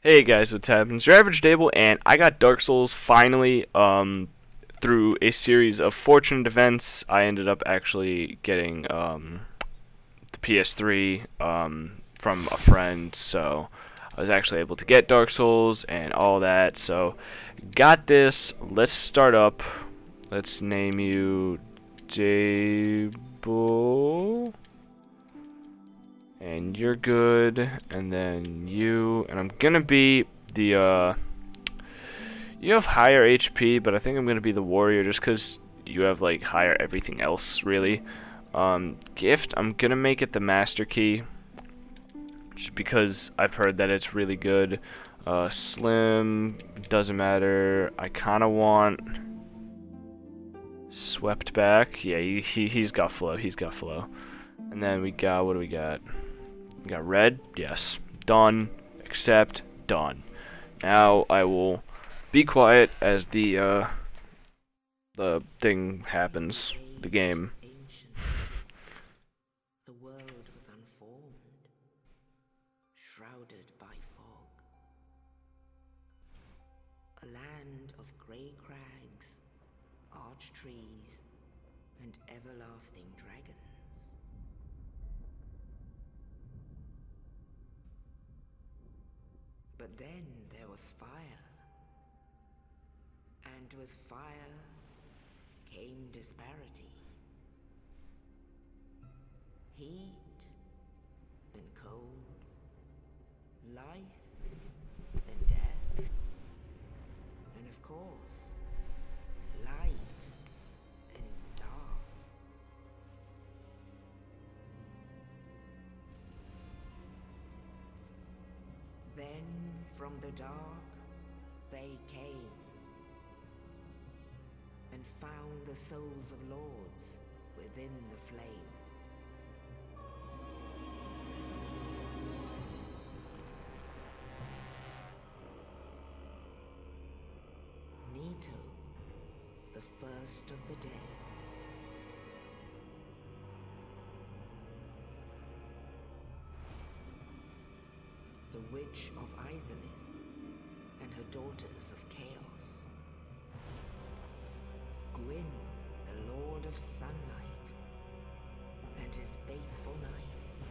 Hey guys, what's happening? It's your average Dabel, and I got Dark Souls finally um, through a series of fortunate events. I ended up actually getting um, the PS3 um, from a friend, so I was actually able to get Dark Souls and all that. So, got this. Let's start up. Let's name you Dabel you're good, and then you, and I'm gonna be the, uh, you have higher HP, but I think I'm gonna be the warrior just because you have, like, higher everything else, really. Um, gift, I'm gonna make it the master key, just because I've heard that it's really good. Uh, slim, doesn't matter, I kinda want swept back, yeah, he, he, he's got flow, he's got flow. And then we got, what do we got? Got red, yes. Done, accept, done. Now I will be quiet as the, uh, the thing happens, the game. the world was shrouded by fog. A land of grey crags, trees, and everlasting dragons. But then there was fire. And with fire came disparity. Heat and cold, life and death, and of course, from the dark they came and found the souls of lords within the flame. Nito, the first of the dead. Witch of Izalith and her daughters of Chaos. Gwyn, the Lord of Sunlight, and his faithful knights.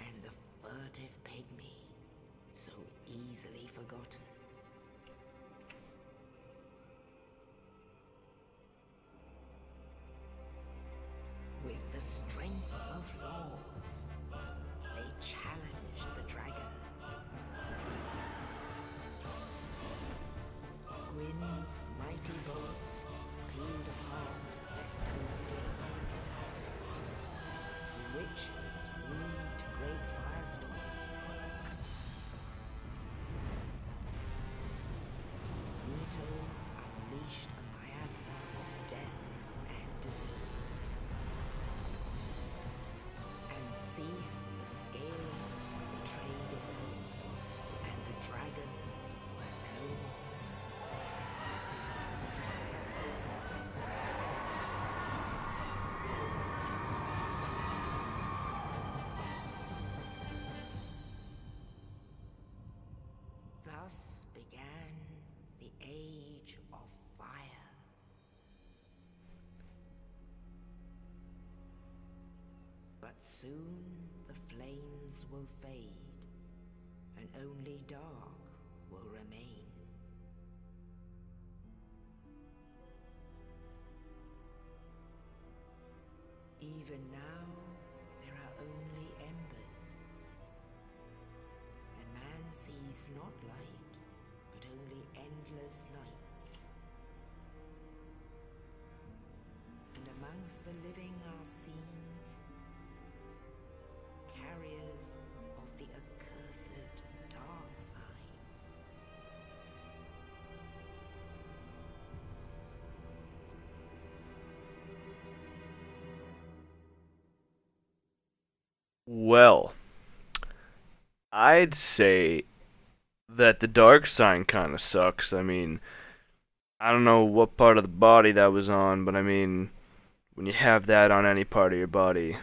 And the furtive pygmy, so easily forgotten. With the strength of lords, they challenged the dragons. Gwyn's mighty bolts peeled apart their stone skins. The witches But soon the flames will fade, and only dark will remain. Even now, there are only embers, and man sees not light, but only endless nights. And amongst the living are seen Well, I'd say that the dark sign kind of sucks. I mean, I don't know what part of the body that was on, but I mean, when you have that on any part of your body,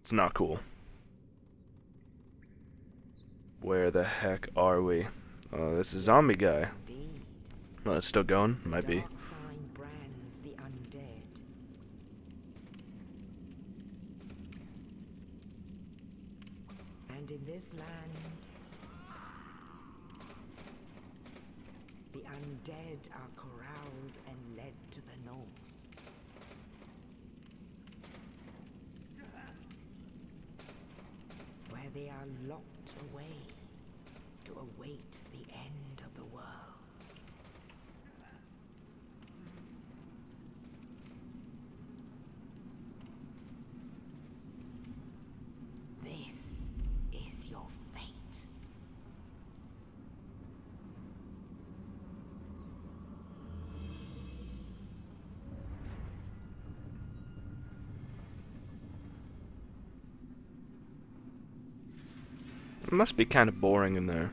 it's not cool. Where the heck are we? Oh, this is zombie guy. Oh, it's still going? Might be. Dark sign brands the undead. And in this land, the undead are corralled and led to the north. Where they are locked away to await the end of the world. This is your fate. It must be kind of boring in there.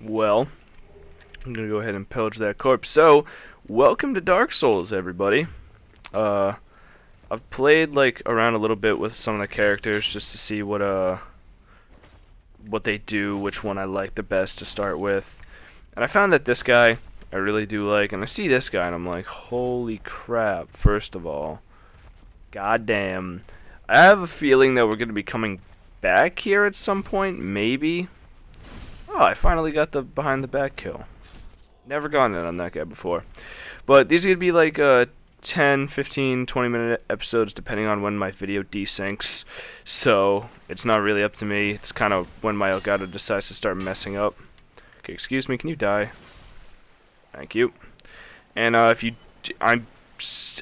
Well, I'm gonna go ahead and pillage that corpse. So, welcome to Dark Souls, everybody. Uh, I've played like around a little bit with some of the characters just to see what uh what they do, which one I like the best to start with, and I found that this guy I really do like, and I see this guy and I'm like, holy crap! First of all, goddamn, I have a feeling that we're gonna be coming back here at some point, maybe. Oh, I finally got the behind the back kill. Never gotten it on that guy before. But these are going to be like uh, 10, 15, 20 minute episodes depending on when my video desyncs. So it's not really up to me. It's kind of when my Elgato decides to start messing up. Okay, excuse me, can you die? Thank you. And uh, if you, I'm,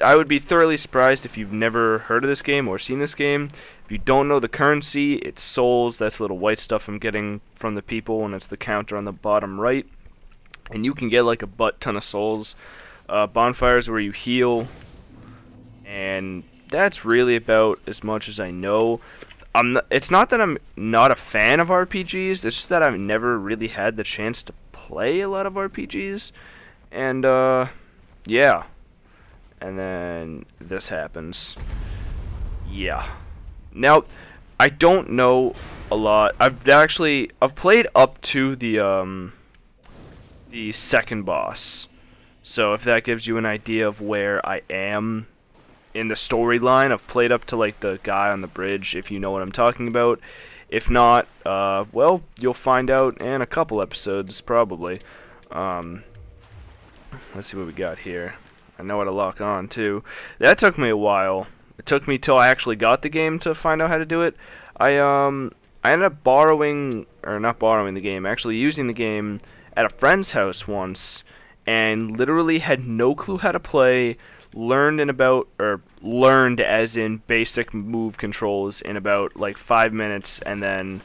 I would be thoroughly surprised if you've never heard of this game or seen this game. If you don't know the currency, it's souls. That's little white stuff I'm getting from the people, and it's the counter on the bottom right. And you can get like a butt ton of souls. Uh, bonfires where you heal, and that's really about as much as I know. I'm not, it's not that I'm not a fan of RPGs. It's just that I've never really had the chance to play a lot of RPGs, and uh, yeah. And then this happens. Yeah. Now, I don't know a lot. I've actually I've played up to the um the second boss. So if that gives you an idea of where I am in the storyline, I've played up to like the guy on the bridge if you know what I'm talking about. If not, uh well, you'll find out in a couple episodes probably. Um let's see what we got here. I know how to lock on too. That took me a while. It took me till I actually got the game to find out how to do it. I um I ended up borrowing or not borrowing the game, actually using the game at a friend's house once and literally had no clue how to play, learned in about or learned as in basic move controls in about like 5 minutes and then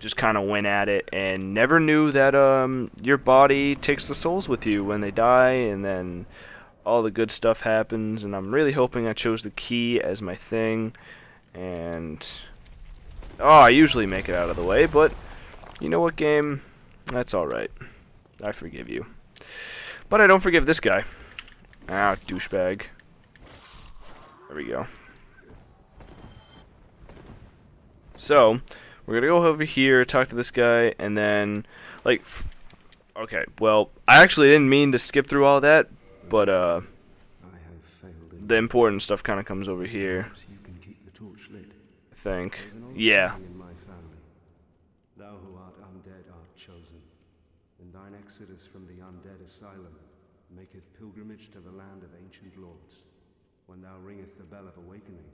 just kind of went at it and never knew that um your body takes the souls with you when they die and then all the good stuff happens and I'm really hoping I chose the key as my thing and oh I usually make it out of the way but you know what game? That's alright I forgive you. But I don't forgive this guy. Ah douchebag. There we go. So we're gonna go over here talk to this guy and then like f- okay well I actually didn't mean to skip through all that but uh I have failed in the important stuff kind of comes over here. Perhaps you can keep the torch lit. I think. There's an old yeah saying in my family. Thou who art undead art chosen, and thine exodus from the undead asylum maketh pilgrimage to the land of ancient lords. When thou ringeth the bell of awakening,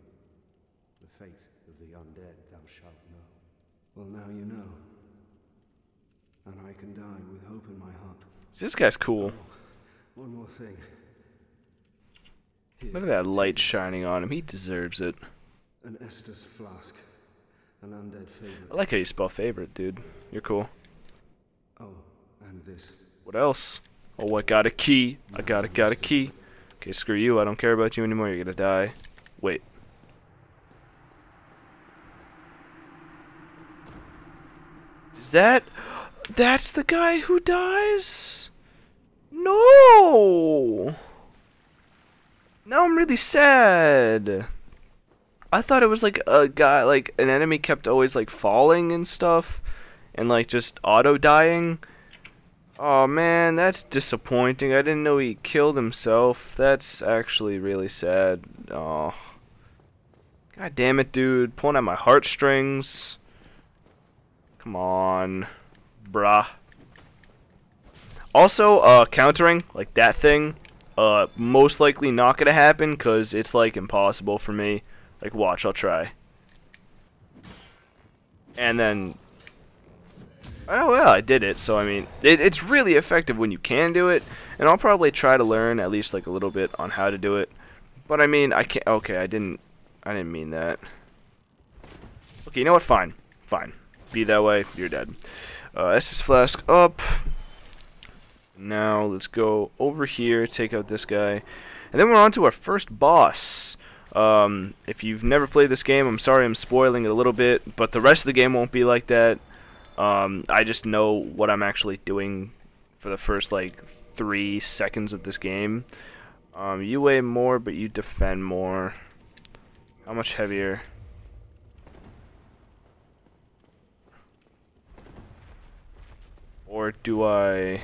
the fate of the undead thou shalt know. Well, now you know. And I can die with hope in my heart. this guy's cool oh, One more thing. Here, look at that light shining on him he deserves it An Estus flask. An undead favorite. I like how you spell favorite dude you're cool Oh, and this. what else Oh, I got a key. I got a got a key. Okay, screw you. I don't care about you anymore. You're gonna die. Wait. Is that... That's the guy who dies? No! Now I'm really sad. I thought it was like a guy, like an enemy kept always like falling and stuff, and like just auto dying. Oh man, that's disappointing. I didn't know he killed himself. That's actually really sad. Oh. God damn it, dude. Pulling at my heartstrings. Come on. Bruh. Also, uh, countering, like that thing, uh, most likely not gonna happen, because it's, like, impossible for me. Like, watch, I'll try. And then... Oh, well, I did it, so, I mean, it, it's really effective when you can do it, and I'll probably try to learn at least, like, a little bit on how to do it. But, I mean, I can't... Okay, I didn't... I didn't mean that. Okay, you know what? Fine. Fine. Be that way, you're dead. Uh, Estus Flask up. Now, let's go over here, take out this guy. And then we're on to our first boss. Um, if you've never played this game, I'm sorry I'm spoiling it a little bit, but the rest of the game won't be like that. Um, I just know what I'm actually doing for the first, like, three seconds of this game. Um, you weigh more, but you defend more. How much heavier? Or do I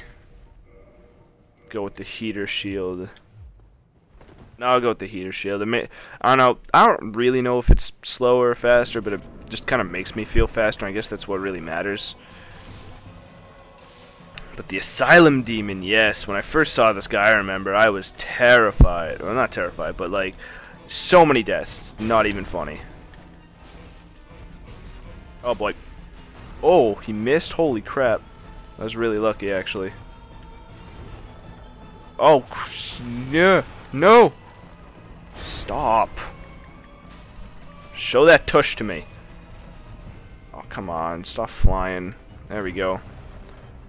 go with the heater shield? No, I'll go with the heater shield. I, don't know. I don't really know if it's slower or faster, but it just kind of makes me feel faster. I guess that's what really matters. But the Asylum Demon, yes. When I first saw this guy, I remember I was terrified. Well, not terrified, but like so many deaths. Not even funny. Oh boy. Oh, he missed. Holy crap. I was really lucky, actually. Oh, yeah. No. Stop. Show that tush to me. Come on. Stop flying. There we go.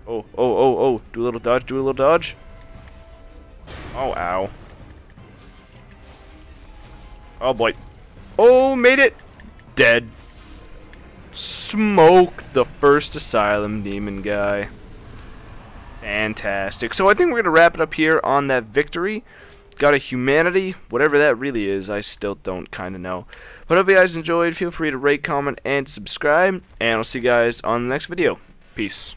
Oh, oh, oh, oh. Do a little dodge. Do a little dodge. Oh, ow. Oh, boy. Oh, made it. Dead. Smoke the first Asylum Demon guy. Fantastic. So I think we're going to wrap it up here on that victory. Got a humanity, whatever that really is, I still don't kind of know. But hope you guys enjoyed. Feel free to rate, comment, and subscribe. And I'll see you guys on the next video. Peace.